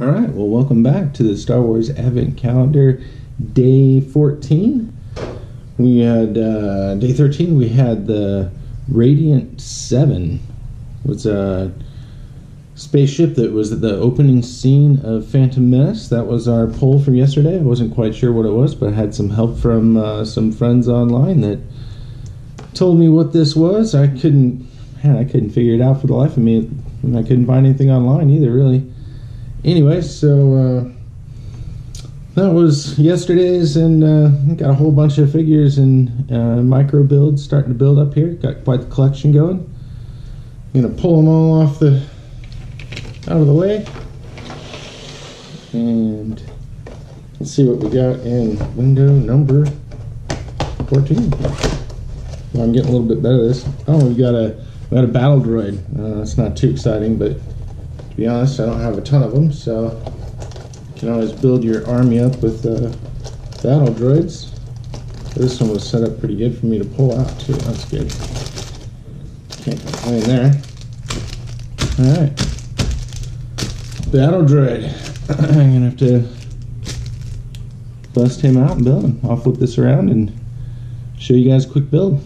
All right, well, welcome back to the Star Wars Advent Calendar, day 14. We had, uh, day 13, we had the Radiant 7. was a spaceship that was the opening scene of Phantom Menace. That was our poll from yesterday. I wasn't quite sure what it was, but I had some help from uh, some friends online that told me what this was. I couldn't, man, I couldn't figure it out for the life of me. And I couldn't find anything online either, really anyway, so uh, that was yesterday's, and uh, got a whole bunch of figures and uh, micro builds starting to build up here. Got quite the collection going. I'm gonna pull them all off the out of the way, and let's see what we got in window number 14. Well, I'm getting a little bit better at this. Oh, we got a we got a battle droid. Uh, that's not too exciting, but be honest, I don't have a ton of them, so you can always build your army up with uh, battle droids. This one was set up pretty good for me to pull out too. That's good. Can't complain there. All right, battle droid. I'm gonna have to bust him out and build him. I'll flip this around and show you guys a quick build.